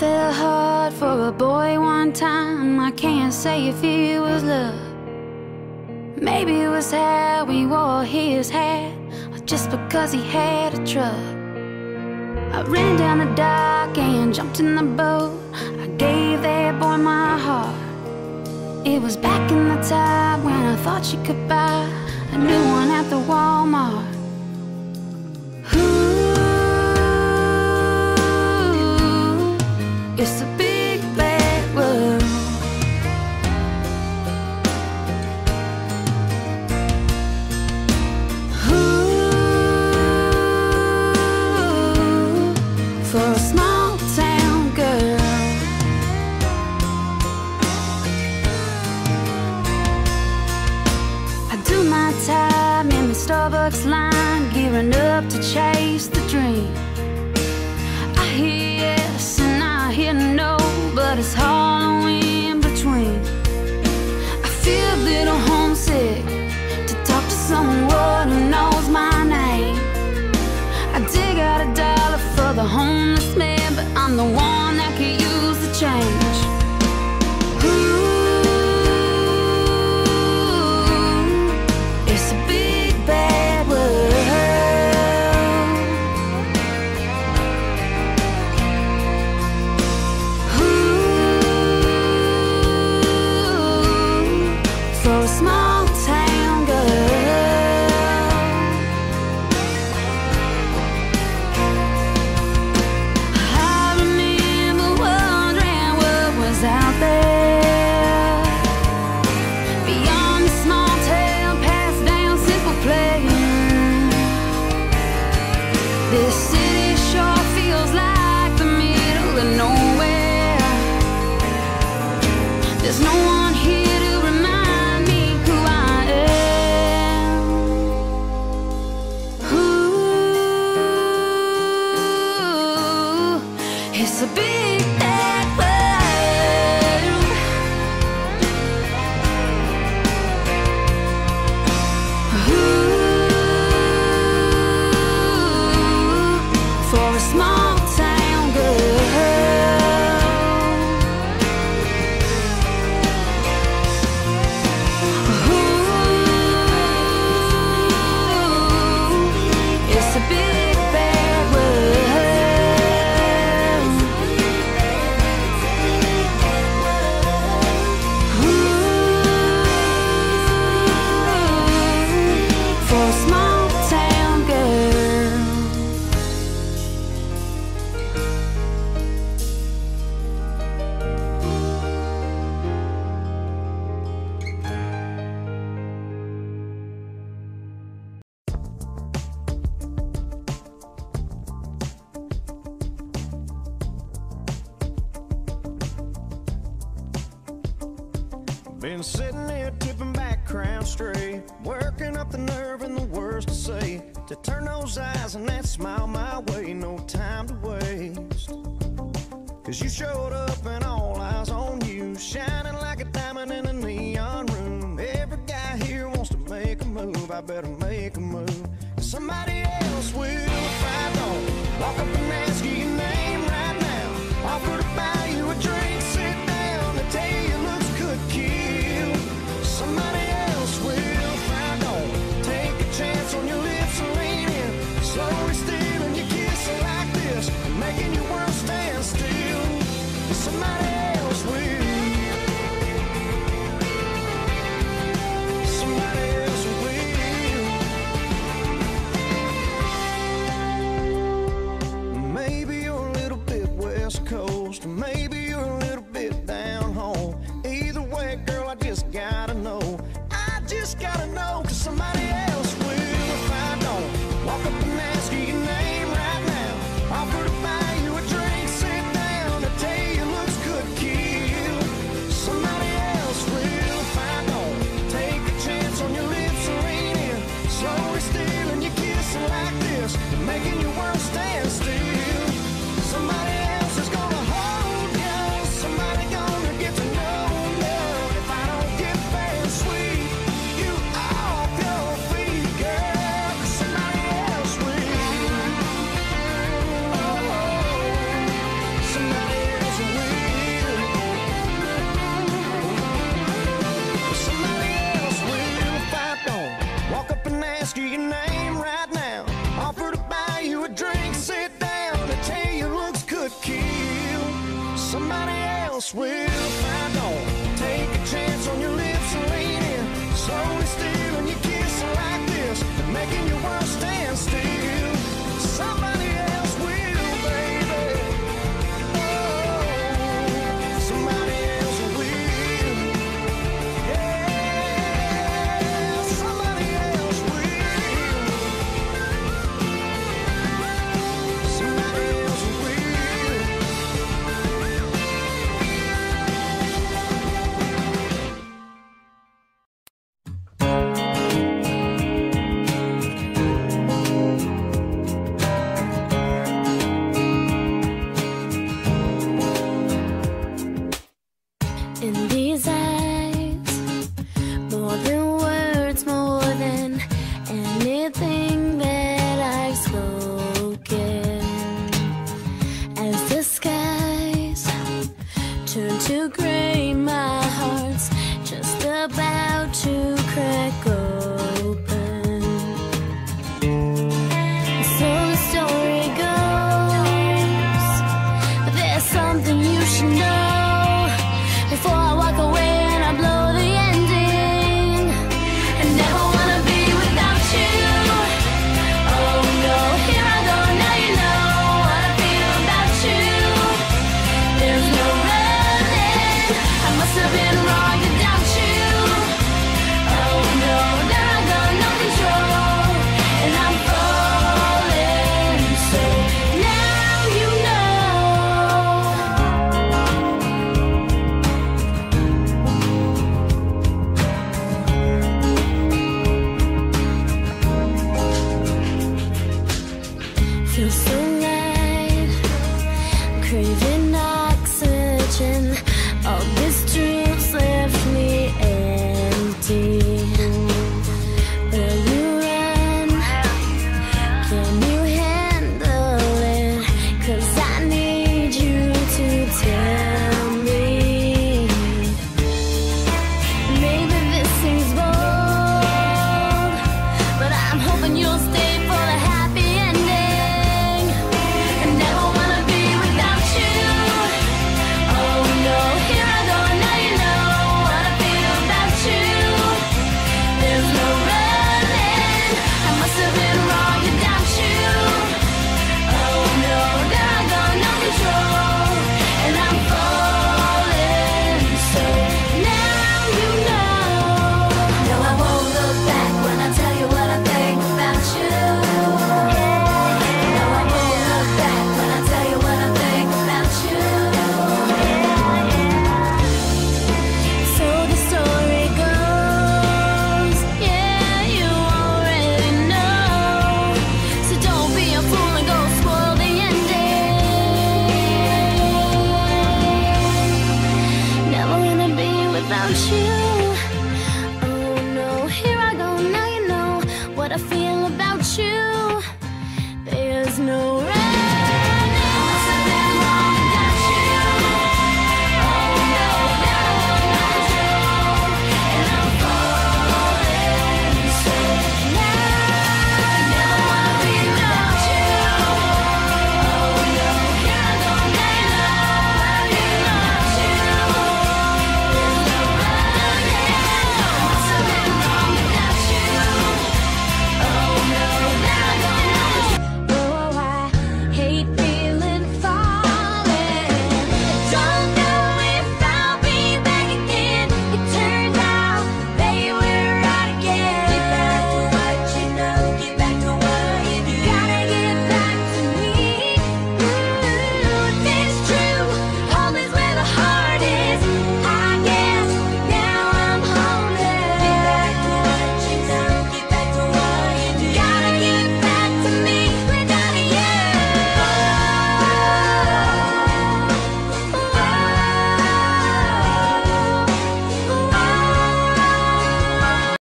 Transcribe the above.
fell hard for a boy one time. I can't say if it was love. Maybe it was how he wore his hat, or just because he had a truck. I ran down the dock and jumped in the boat. I gave that boy my heart. It was back in the time when I thought you could buy a new one at the Walmart. Been sitting here tipping back, crown straight, working up the nerve and the words to say. To turn those eyes and that smile my way, no time to waste. Cause you showed up and all eyes on you, shining like a diamond in a neon room. Every guy here wants to make a move, I better make a move. 'Cause somebody else will if I will